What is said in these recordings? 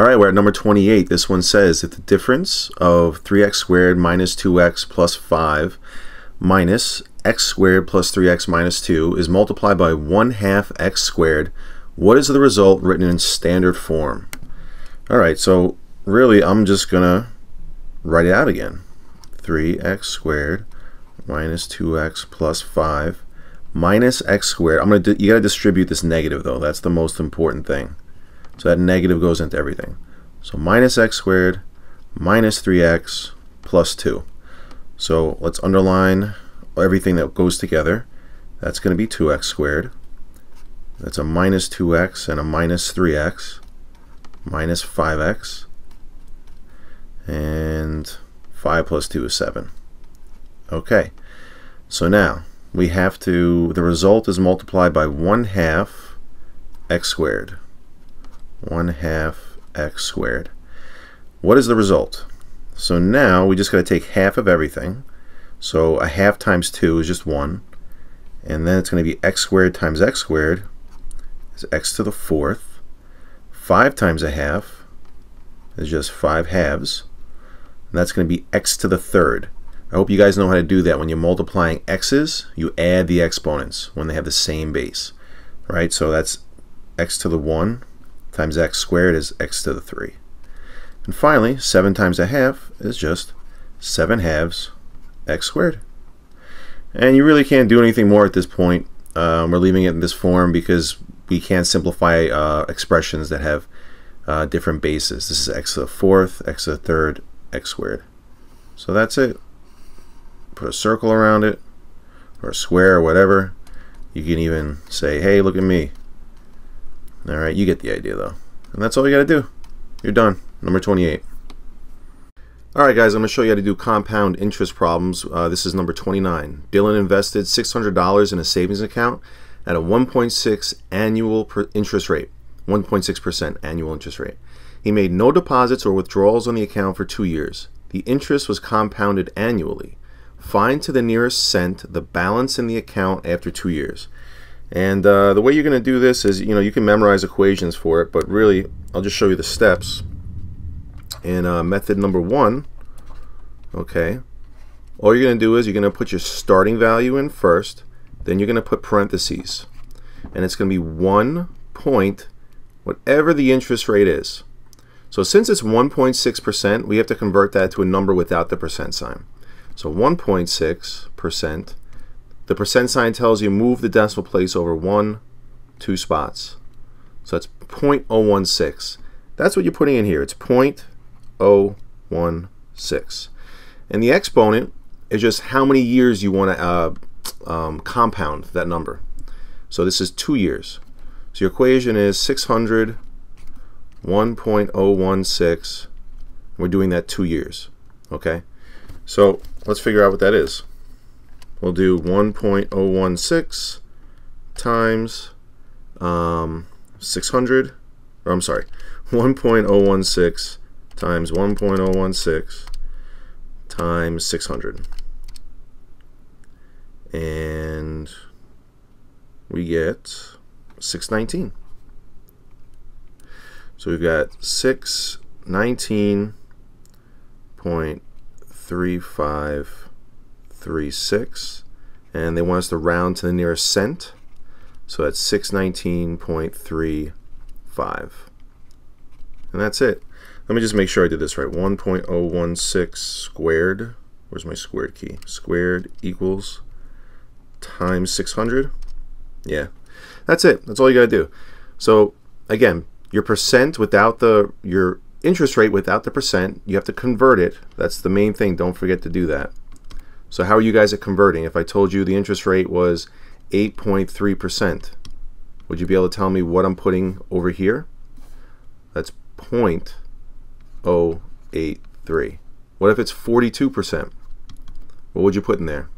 All right, we're at number 28. This one says if the difference of 3x squared minus 2x plus 5 minus x squared plus 3x minus 2 is multiplied by 1 half x squared, what is the result written in standard form? All right, so really I'm just going to write it out again. 3x squared minus 2x plus 5 minus x squared. I'm going to you got to distribute this negative though. That's the most important thing. So that negative goes into everything. So minus x squared minus 3x plus 2. So let's underline everything that goes together. That's going to be 2x squared. That's a minus 2x and a minus 3x minus 5x. And 5 plus 2 is 7. Okay, so now we have to, the result is multiplied by 1 half x squared. 1 half x squared. What is the result? So now we just got to take half of everything. So a half times 2 is just 1. And then it's going to be x squared times x squared is x to the fourth. 5 times a half is just 5 halves. And that's going to be x to the third. I hope you guys know how to do that. When you're multiplying x's, you add the exponents when they have the same base. Right? So that's x to the 1 times x squared is x to the 3. And finally, 7 times a half is just 7 halves x squared. And you really can't do anything more at this point. Um, we're leaving it in this form because we can't simplify uh, expressions that have uh, different bases. This is x to the fourth, x to the third, x squared. So that's it. Put a circle around it, or a square, or whatever. You can even say, hey, look at me. Alright, you get the idea though. And that's all you got to do. You're done. Number 28. Alright guys, I'm going to show you how to do compound interest problems. Uh, this is number 29. Dylan invested $600 in a savings account at a 1.6 annual interest rate. 1.6% annual interest rate. He made no deposits or withdrawals on the account for two years. The interest was compounded annually. Find to the nearest cent the balance in the account after two years. And uh, the way you're going to do this is, you know, you can memorize equations for it, but really, I'll just show you the steps. In uh, method number one, okay, all you're going to do is you're going to put your starting value in first, then you're going to put parentheses. And it's going to be one point, whatever the interest rate is. So since it's 1.6%, we have to convert that to a number without the percent sign. So 1.6% the percent sign tells you move the decimal place over one, two spots. So that's 0.016. That's what you're putting in here. It's 0.016. And the exponent is just how many years you want to uh, um, compound that number. So this is two years. So your equation is 600, 1.016. We're doing that two years. Okay? So let's figure out what that is we'll do 1.016 times um, 600, or I'm sorry, 1.016 times 1.016 times 600. And we get 619. So we've got 619.35 three six, and they want us to round to the nearest cent. So that's 619.35. And that's it. Let me just make sure I did this right. 1.016 squared, where's my squared key? Squared equals times 600. Yeah, that's it. That's all you got to do. So again, your percent without the, your interest rate without the percent, you have to convert it. That's the main thing. Don't forget to do that. So how are you guys at converting? If I told you the interest rate was 8.3%, would you be able to tell me what I'm putting over here? That's 0.083. What if it's 42%? What would you put in there?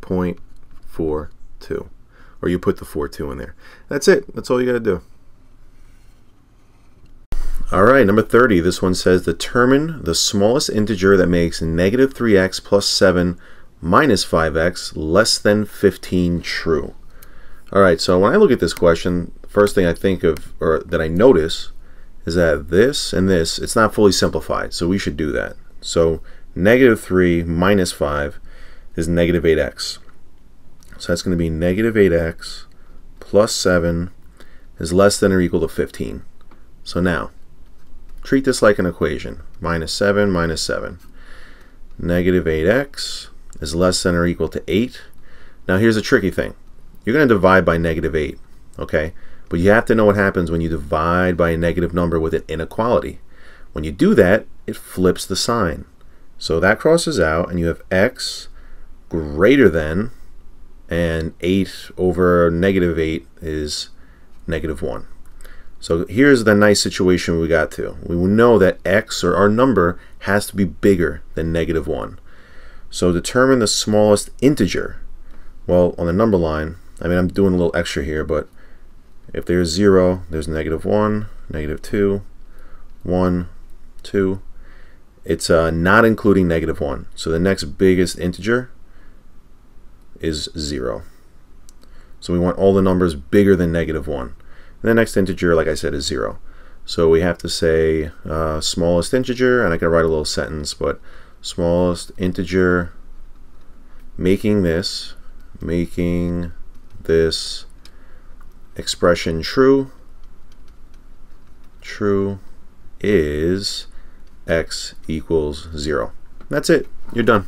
0.42. Or you put the 42 in there. That's it. That's all you got to do. All right, number 30, this one says determine the smallest integer that makes negative 3x plus 7 minus 5x less than 15 true. All right, so when I look at this question, first thing I think of, or that I notice, is that this and this, it's not fully simplified, so we should do that. So negative 3 minus 5 is negative 8x. So that's going to be negative 8x plus 7 is less than or equal to 15. So now, treat this like an equation. Minus 7 minus 7. Negative 8x is less than or equal to 8. Now here's a tricky thing. You're going to divide by negative 8, okay? But you have to know what happens when you divide by a negative number with an inequality. When you do that, it flips the sign. So that crosses out, and you have x greater than, and 8 over negative 8 is negative 1. So here's the nice situation we got to. We know that x, or our number, has to be bigger than negative 1. So determine the smallest integer. Well, on the number line, I mean, I'm doing a little extra here, but if there's 0, there's negative 1, negative 2, 1, 2. It's uh, not including negative 1. So the next biggest integer is 0. So we want all the numbers bigger than negative 1. And the next integer, like I said, is 0. So we have to say uh, smallest integer, and I can write a little sentence, but smallest integer making this, making this expression true, true is x equals 0. That's it. You're done.